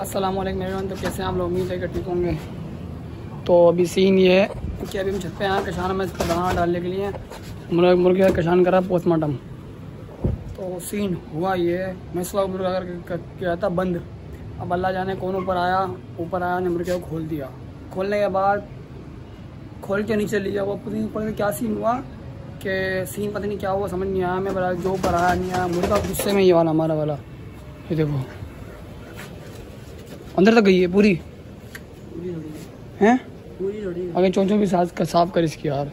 अस्सलाम वालेकुम तो कैसे आप लोग? उम्मीद है कि ठीक होंगे। तो अभी सीन ये है कि अभी हम छत पे आए, कशान में इसको दाना डालने के लिए। मुर्गे मुर्गे का कशान करा पोस्टमार्टम तो सीन हुआ ये, मैं इस वक्त मुर्गा करके किया था बंद। अब अल्लाह जाने कौन ऊपर आया ऊपर आया ने मुर्गे को खोल दिया। खोलने के बाद खोल के नीचे लिया वो पता नहीं क्या सीन हुआ, कि सीन पता नहीं क्या हुआ, समझ नहीं आया। मैं बता जो ऊपर आया, नहीं आया। मुर्गा गुस्से में ये वाला हमारा वाला। ये देखो। अंदर तक गई है पूरी? हैं। अगर चोचों भी साफ़ कर साफ़ कर इसकी यार।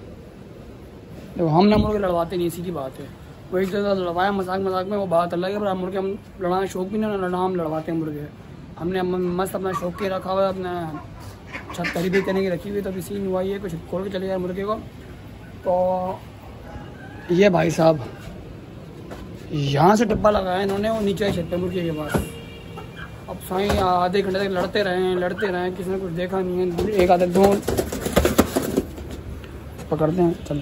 देखो हम ना मुर्गे लड़वाते नहीं इसी की बात है। वो एक जगह लड़वाया मज़ाक मज़ाक में वो बात अलग है पर हम मुर्गे हम लड़ाना शौक भी नहीं लड़ना हम लड़वाते हैं मुर्गे। हमने मस्त अपना शौक के रखा हुआ है अपना छत खरीदी करने की रखी हुई तो अभी सीन हुआ है कुछ खोल के चले गया मुर्गे को। तो ये भाई साहब यहाँ से टप्पा लगाया इन्होंने वो नीचे छत पे मुर्गे के पास। अब साई आधे घंटे तक लड़ते रहे लड़ते रहे किसी ने कुछ देखा नहीं है एक आधे दो। पकड़ते हैं चल।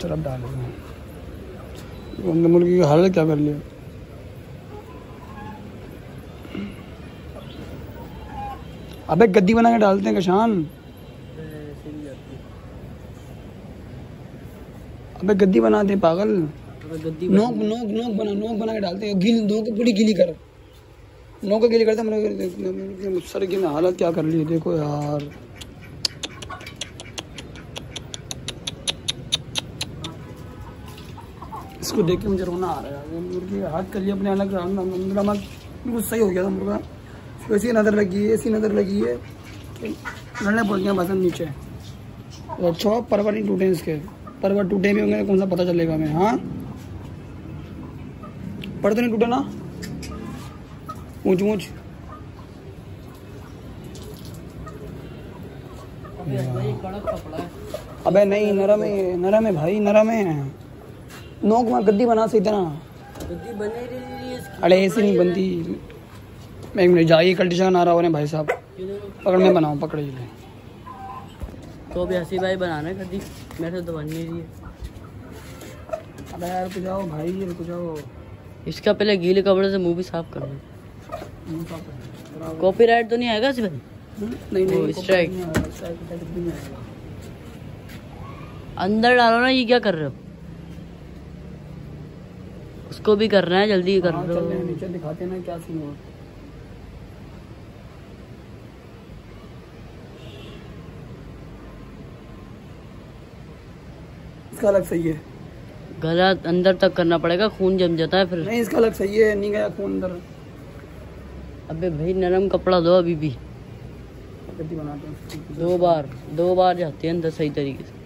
चल अब डाल मुर्गी की हालत क्या कर लिया अबे गद्दी बना के डालते हैं कशान? अबे गद्दी बनाते हैं पागल। नोक नोक नोक बना नोक बना के डालते हैं। गिल नोक पूरी गिली कर। नोक गिली करते, मैंने सर की हालत क्या कर ली देखो यार. इसको देख के मुझे रोना आ रहा है मुर्गी हाथ कर लिया अपने अलग नमक बिल्कुल सही हो गया था मुर्गा। ऐसी नज़र लगी है ऐसी नज़र लगी है लड़ने पड़ गया बसन नीचे। अच्छा परवर नहीं टूटे इसके। परवर टूटे भी होंगे, कौन सा पता चलेगा हमें हाँ? पर तो नहीं टूटे ना? ऊंच ऊंच अबे नहीं नरम है नरम है भाई नरम है। नोक में गद्दी बना से इतना। अरे ऐसे नहीं बनती। मैं एक मिनट जाइए कल्टिशन आ रहा हो भाई साहब। पकड़ में बनाओ पकड़े ले तो अभी हसी भाई बनाना है गद्दी। मेरे से तो बन नहीं रही है। अबे यार रुक जाओ भाई रुक जाओ। इसका पहले गीले कपड़े से मुँह भी साफ़ करना कॉपीराइट तो नहीं आएगा हसी नहीं नहीं स्ट्राइक अंदर डालो ना ये क्या कर रहे हो? उसको भी करना है जल्दी कर हाँ, लो। नीचे दिखाते ना क्या सीन हुआ। इसका अलग सही है। गला अंदर तक करना पड़ेगा खून जम जाता है फिर। नहीं इसका अलग सही है नहीं गया खून अंदर। अबे भाई नरम कपड़ा दो अभी भी। दो बार दो बार जाते हैं अंदर सही तरीके से।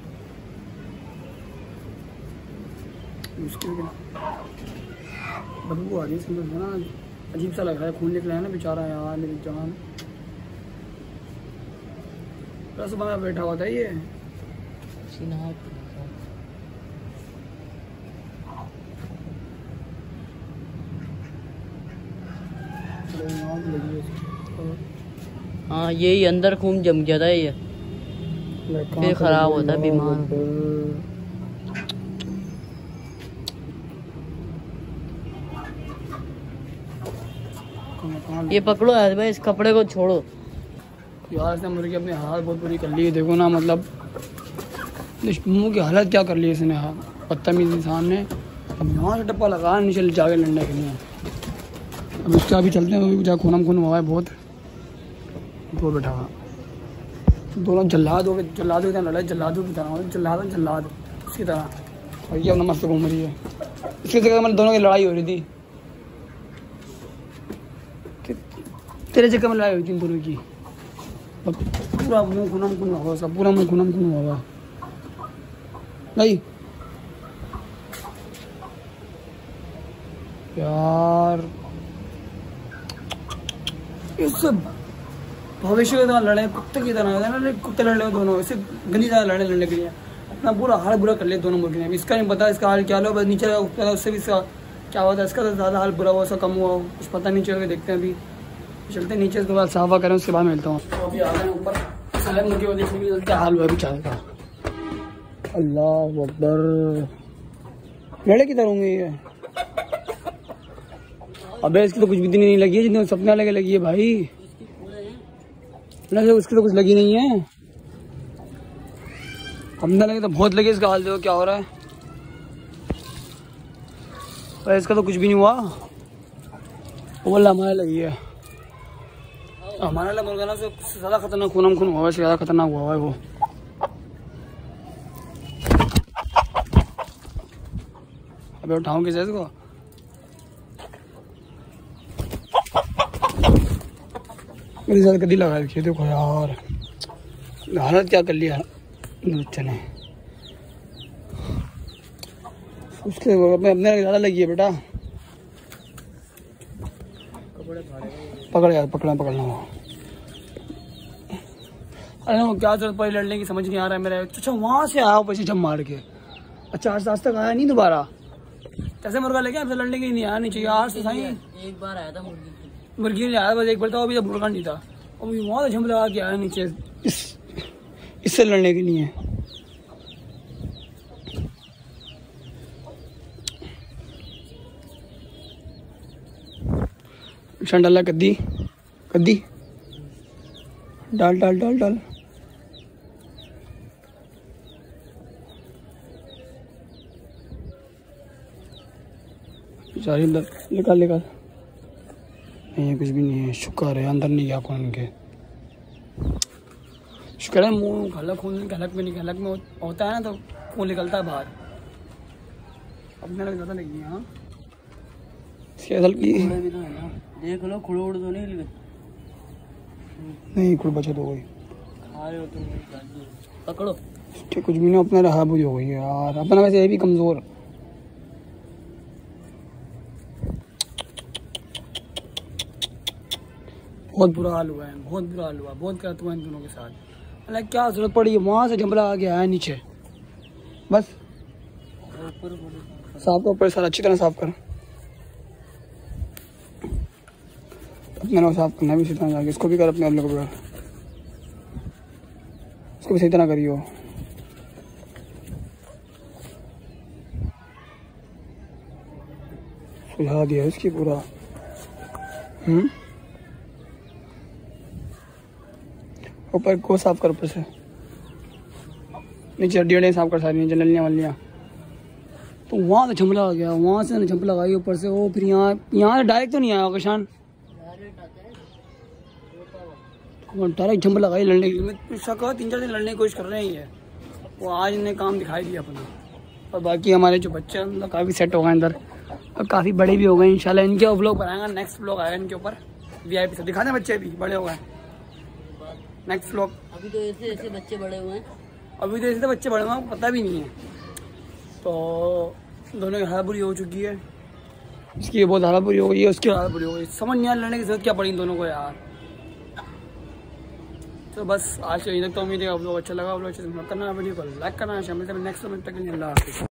बदबू आ रही है ना अजीब सा लग रहा है खून निकला है ना बेचारा यार मेरी जान। कल सुबह बैठा हुआ था ये। हाँ यही अंदर खून जम जाता है ये। फिर खराब होता है बीमार। ये पकड़ो यार भाई इस कपड़े को छोड़ो। यार से मुर्गी अपने हाथ बहुत बुरी कर ली है। देखो ना मतलब इस मुँह की हालत क्या कर ली है इसने हाँ बदतमीज इंसान ने। अब यहाँ से टप्पा लगा नीचे जाके लड़ने के लिए अब इसका अभी चलते हैं अभी जा खूनम खून हुआ है बहुत। वो बैठा हुआ। दोनों जल्लाद हो गए जल्लाद की तरह लड़ाई जल्लादों की तरह जल्लाद जल्लाद उसकी तरह। और ये अपना मस्त घूम रही है। इसकी जगह मतलब दोनों की लड़ाई हो रही थी। तेरे जगह में लड़ाई हुई थी दोनों की। पूरा मुँह खुनम खुन हुआ, सब पूरा मुँह खुनम खुन हुआ। नहीं। यार। इस भविष्य की तरह लड़े कुत्ते की तरह है कुत्ते लड़ रहे दोनों, इसे गंदी तरह लड़े लड़ने के लिए। अपना पूरा हाल बुरा कर लिया दोनों मुर्गे ने। इसका नहीं पता, इसका हाल क्या लो बस नीचे ऊपर उससे भी इसका क्या होता है इसका तो ज़्यादा हाल बुरा हुआ, उसका कम हुआ, कुछ पता नहीं चल, देखते हैं अभी। चलते हैं नीचे उसके बाद साफा करें, उसके बाद मिलता हूँ। तो अभी क्या हाल हुआ बेचारे का अल्लाह अकबर। लड़े की तरह होंगे ये। अबे इसकी तो कुछ भी नहीं लगी है, जितने सपना लगे लगी है भाई। ना उसकी तो कुछ लगी नहीं है। हमने लगे तो बहुत लगे इसका हाल, देखो क्या हो रहा है। पर इसका तो कुछ भी नहीं हुआ। वो बोला हमारे लगी है हमारा लगा मुर्गा ना से ज़्यादा खतरनाक खून खून हुआ है ज़्यादा खतरनाक हुआ है वो। अबे उठाऊं किसे इसको? मेरे साथ कभी लगा रखी देखो यार हालत क्या कर लिया? बच्चे ने उसके अपने अपने ज़्यादा लगी है बेटा। पकड़ यार पकड़ना पकड़ना अरे वो क्या ज़रूरत पड़ी लड़ने की समझ नहीं आ रहा है मेरा। अच्छा वहाँ से आया पैसे जब मार के। अच्छा आज आज तक आया नहीं दोबारा। कैसे मुर्गा लेके अब लड़ने के लिए नहीं आया नहीं चाहिए आज तो सही एक बार आया था मुर्गी मुर्गी नहीं आया बस एक था वो भी जब मुर्गा नहीं था। और वहाँ झम लगा के आया नीचे। इस, इससे लड़ने के लिए। निशान डाला कद्दी कद्दी डाल डाल डाल डाल। निकाल निकाल। नहीं कुछ भी नहीं है। शुक्र है अंदर नहीं गया कौन इनके शुक्र है मुँह खलक खून खलक में नहीं खलक में होता है ना तो खून निकलता है बाहर। अपने लग ज़्यादा लगी है हाँ। असल की तो है देख लो खुड़ोड़ तो नहीं नहीं कोई बचत हो गई रहे हो मेरी गाली। पकड़ो। ठीक कुछ भी नहीं अपना रहा बुरी हो गई यार। अपना वैसे ये भी कमज़ोर। बहुत बुरा हाल हुआ है, बहुत बुरा हाल हुआ है बहुत गलत हुआ इन दोनों के साथ। अल्लाह क्या ज़रूरत पड़ी है? वहाँ से जंबला आगे आया नीचे। बस। साफ़ कर ऊपर सारा अच्छी तरह साफ़ कर। अपने को साफ़ करना भी तरह जाके, इसको भी कर अपने अपने को भी इसको भी सही तरह करियो। सुझा दिया इसकी पूरा। हम्म? ऊपर को साफ़ कर ऊपर से। नीचे हड्डी हड्डियाँ साफ़ कर सारी, नीचे नलियाँ वलियाँ। तो वहाँ से झंपला आ गया, वहाँ से ना झंपला लगाई ऊपर से। वो फिर यहाँ यहाँ से डायरेक्ट तो नहीं आया किसान डायरेक्ट झंप लगाई लड़ने के लिए। मैं शक तीन चार दिन लड़ने की कोशिश कर रहे हैं ये। वो आज इन्हें काम दिखाई दिया अपना। और बाकी हमारे जो बच्चे हैं मतलब काफ़ी सेट हो गए अंदर। और काफ़ी बड़े भी हो गए, इंशाल्लाह। इनके ब्लॉग बनाएगा नेक्स्ट ब्लॉग आएगा इनके ऊपर। वी आई पी से दिखाते हैं बच्चे भी, बड़े हो गए। नेक्स्ट ब्लॉग अभी तो ऐसे ऐसे बच्चे बड़े हुए हैं। अभी तो ऐसे तो बच्चे बड़े हुए हैं, पता भी नहीं है। तो दोनों की हालत बुरी हो चुकी है। इसकी बहुत हालत बुरी हो गई है उसकी हालत बुरी हो गई समझ नहीं आ लड़ने की ज़रूरत क्या पड़ी दोनों को यार। तो बस आज के यहीं तक तो उम्मीद है आप लोग अच्छा लगा आप लोग अच्छे से करना वीडियो को लाइक करना शामिल नेक्स्ट तक अल्लाह हाफिज़।